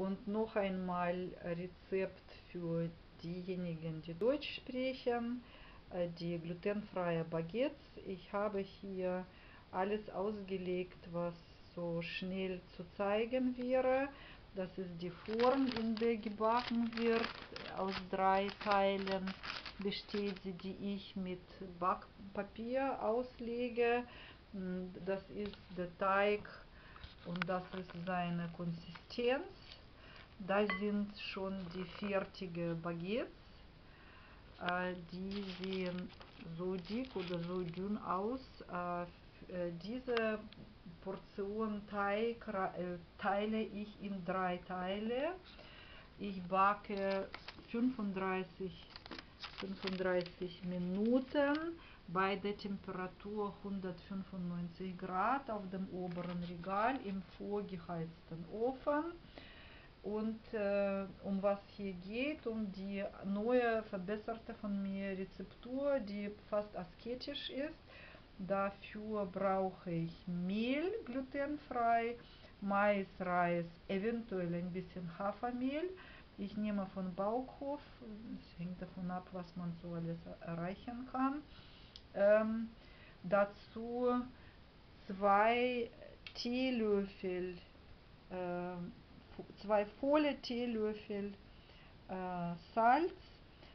Und noch einmal Rezept für diejenigen, die Deutsch sprechen, äh, die glutenfreie Baguettes. Ich habe hier alles ausgelegt, was so schnell zu zeigen wäre. Das ist die Form, in der gebacken wird. Aus drei Teilen besteht sie, die ich mit Backpapier auslege. Das ist der Teig und das ist seine Konsistenz. Da sind schon die fertigen Baguettes. Äh, die sehen so dick oder so dünn aus. Äh, äh, diese Portion Teig teile ich in drei Teile. Ich backe 35, 35 Minuten bei der Temperatur 195 Grad auf dem oberen Regal im vorgeheizten Ofen. Und äh, um was hier geht, um die neue, verbesserte von mir Rezeptur, die fast asketisch ist. Dafür brauche ich Mehl, glutenfrei, Mais, Reis, eventuell ein bisschen Hafermehl. Ich nehme von Bauchhof, es hängt davon ab, was man so alles erreichen kann. Ähm, dazu zwei Teelöffel, äh, zwei volle Teelöffel äh, Salz,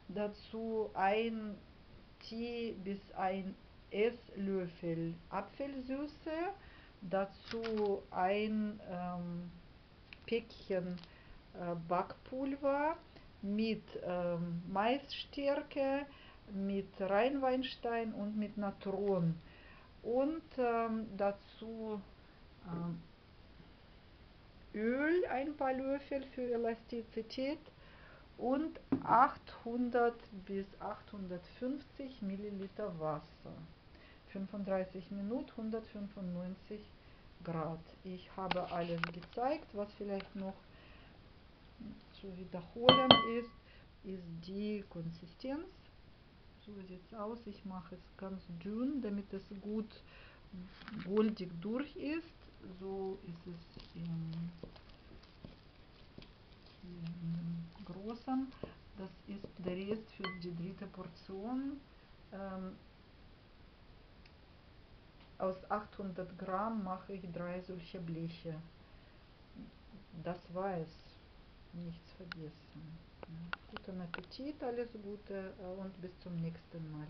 dazu ein Tee bis ein Esslöffel Apfelsüße, dazu ein ähm, Päckchen äh, Backpulver mit ähm, Maisstärke, mit Rheinweinstein und mit Natron. Und ähm, dazu ähm, Öl, ein paar Löffel für Elastizität und 800 bis 850 Milliliter Wasser. 35 Minuten, 195 Grad. Ich habe alles gezeigt, was vielleicht noch zu wiederholen ist, ist die Konsistenz. So sieht es aus. Ich mache es ganz dünn, damit es gut goldig durch ist. So ist es im, im großen. Das ist der Rest für die dritte Portion. Ähm, aus 800 Gramm mache ich drei solche Bleche. Das war es. Nichts vergessen. Guten Appetit, alles Gute und bis zum nächsten Mal.